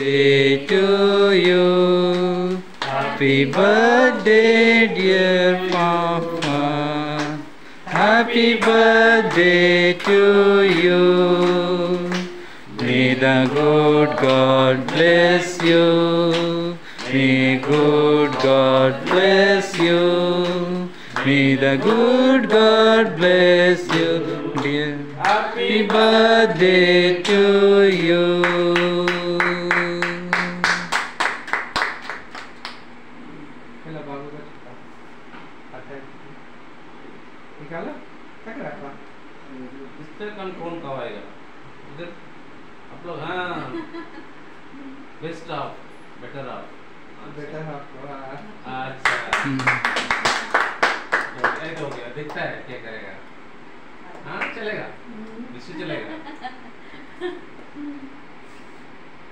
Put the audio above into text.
To you. Happy birthday, dear Papa. Happy birthday to you. May the good God bless you. May good God bless you. May the good God bless you, dear. Happy birthday to you. फिर लगाओगे तो ठीक आता है निकालो क्या कर रहा इस पे कौन कौन कवाएगा इधर आप लोग हाँ best of better of better of अच्छा एक हो गया दिखता है क्या करेगा हाँ चलेगा निश्चित चलेगा